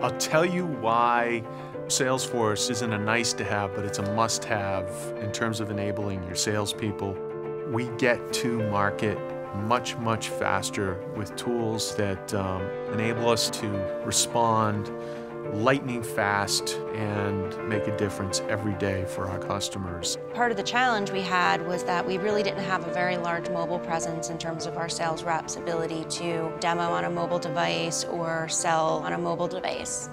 I'll tell you why Salesforce isn't a nice to have, but it's a must have in terms of enabling your salespeople. We get to market much, much faster with tools that um, enable us to respond lightning fast and make a difference every day for our customers. Part of the challenge we had was that we really didn't have a very large mobile presence in terms of our sales reps' ability to demo on a mobile device or sell on a mobile device.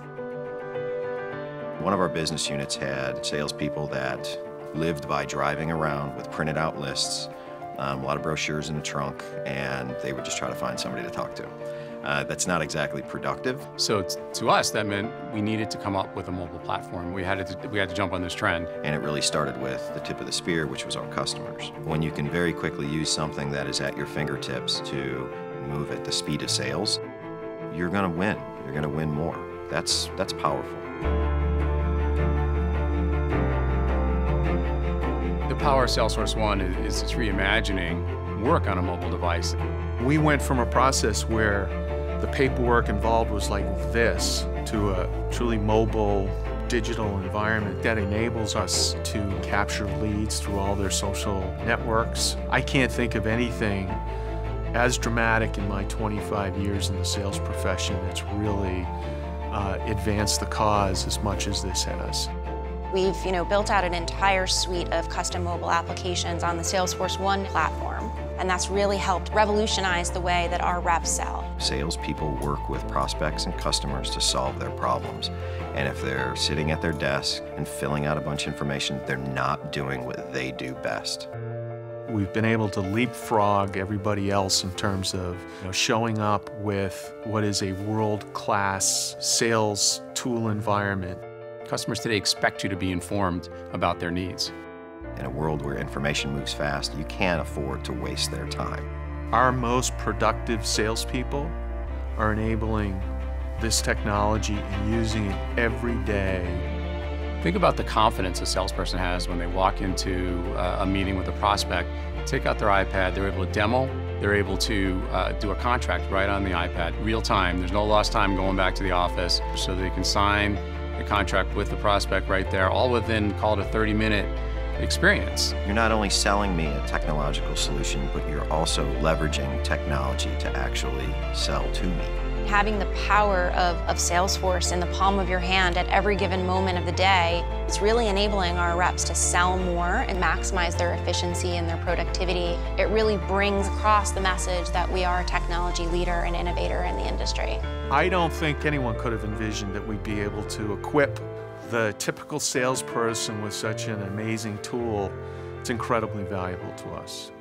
One of our business units had salespeople that lived by driving around with printed out lists, um, a lot of brochures in the trunk, and they would just try to find somebody to talk to. Uh, that's not exactly productive. So to us, that meant we needed to come up with a mobile platform. We had to, we had to jump on this trend. And it really started with the tip of the spear, which was our customers. When you can very quickly use something that is at your fingertips to move at the speed of sales, you're going to win. You're going to win more. That's, that's powerful. The power of Salesforce One is it's reimagining work on a mobile device. We went from a process where the paperwork involved was like this to a truly mobile digital environment that enables us to capture leads through all their social networks. I can't think of anything as dramatic in my 25 years in the sales profession that's really uh, advanced the cause as much as this has. We've you know, built out an entire suite of custom mobile applications on the Salesforce One platform, and that's really helped revolutionize the way that our reps sell. Salespeople work with prospects and customers to solve their problems. And if they're sitting at their desk and filling out a bunch of information, they're not doing what they do best. We've been able to leapfrog everybody else in terms of you know, showing up with what is a world-class sales tool environment. Customers today expect you to be informed about their needs. In a world where information moves fast, you can't afford to waste their time. Our most productive salespeople are enabling this technology and using it every day. Think about the confidence a salesperson has when they walk into uh, a meeting with a prospect, take out their iPad, they're able to demo, they're able to uh, do a contract right on the iPad, real time. There's no lost time going back to the office, so they can sign the contract with the prospect right there, all within, call it a 30 minute experience. You're not only selling me a technological solution, but you're also leveraging technology to actually sell to me. Having the power of, of Salesforce in the palm of your hand at every given moment of the day, it's really enabling our reps to sell more and maximize their efficiency and their productivity. It really brings across the message that we are a technology leader and innovator in the industry. I don't think anyone could have envisioned that we'd be able to equip the typical salesperson with such an amazing tool. It's incredibly valuable to us.